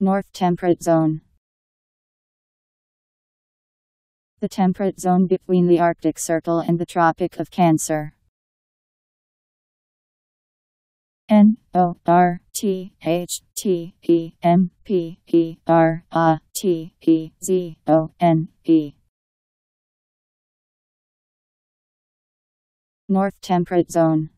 North Temperate Zone. The temperate zone between the Arctic Circle and the Tropic of Cancer. N O R T H T E M P E R A T E Z O N E North Temperate Zone